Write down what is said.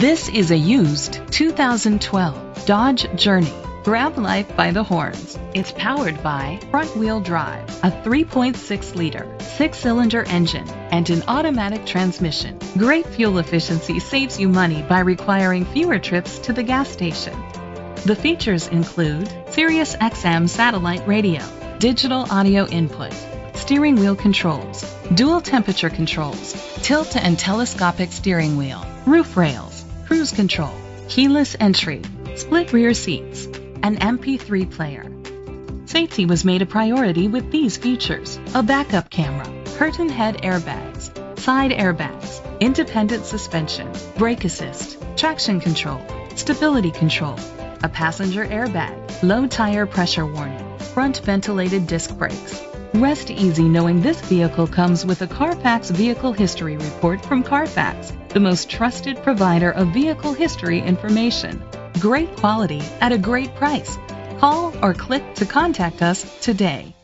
This is a used 2012 Dodge Journey. Grab life by the horns. It's powered by front wheel drive, a 3.6 liter, six cylinder engine, and an automatic transmission. Great fuel efficiency saves you money by requiring fewer trips to the gas station. The features include Sirius XM satellite radio, digital audio input, steering wheel controls, dual temperature controls, tilt and telescopic steering wheel, roof rails, cruise control, keyless entry, split rear seats, an MP3 player. Safety was made a priority with these features. A backup camera, curtain head airbags, side airbags, independent suspension, brake assist, traction control, stability control, a passenger airbag, low tire pressure warning, front ventilated disc brakes. Rest easy knowing this vehicle comes with a Carfax Vehicle History Report from Carfax, the most trusted provider of vehicle history information. Great quality at a great price. Call or click to contact us today.